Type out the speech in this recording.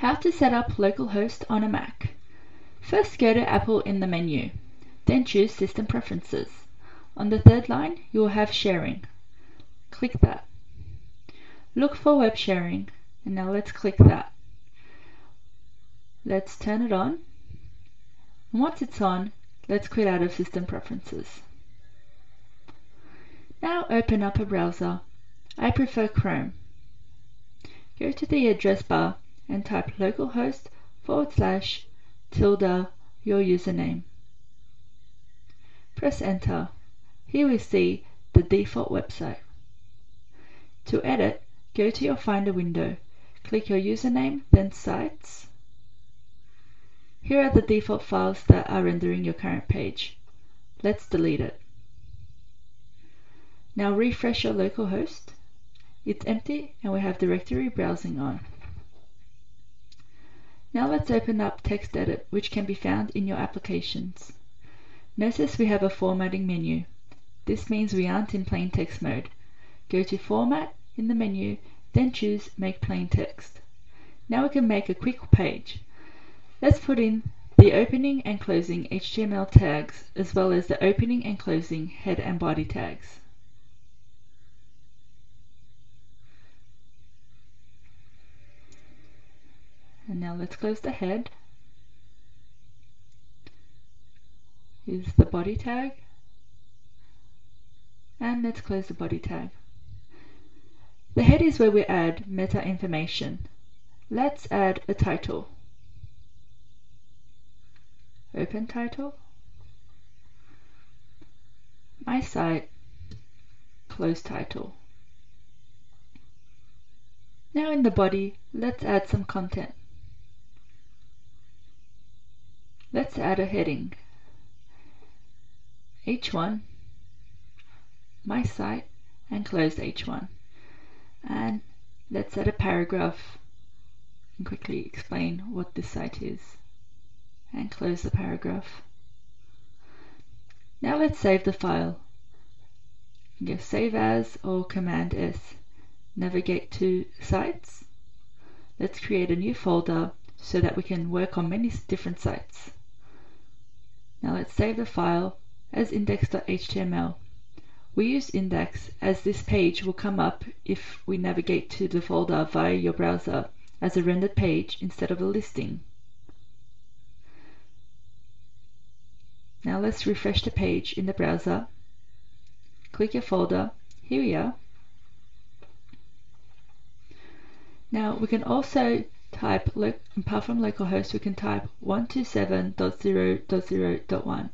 How to set up localhost on a Mac. First go to Apple in the menu, then choose System Preferences. On the third line, you will have Sharing. Click that. Look for Web Sharing, and now let's click that. Let's turn it on. And once it's on, let's quit out of System Preferences. Now open up a browser. I prefer Chrome. Go to the address bar and type localhost forward slash tilde your username. Press enter. Here we see the default website. To edit, go to your Finder window, click your username, then Sites. Here are the default files that are rendering your current page. Let's delete it. Now refresh your localhost. It's empty and we have directory browsing on. Now let's open up TextEdit, which can be found in your applications. Notice we have a formatting menu. This means we aren't in plain text mode. Go to Format in the menu, then choose Make Plain Text. Now we can make a quick page. Let's put in the opening and closing HTML tags as well as the opening and closing head and body tags. And now let's close the head. Here's the body tag. And let's close the body tag. The head is where we add meta information. Let's add a title. Open title. My site. Close title. Now in the body, let's add some content. Let's add a heading. H1, my site, and close H1. And let's add a paragraph and quickly explain what this site is. And close the paragraph. Now let's save the file. Go save as or command S. Navigate to sites. Let's create a new folder so that we can work on many different sites. Now let's save the file as index.html. We use index as this page will come up if we navigate to the folder via your browser as a rendered page instead of a listing. Now let's refresh the page in the browser. Click your folder. Here we are. Now we can also type, apart from localhost, we can type 127.0.0.1.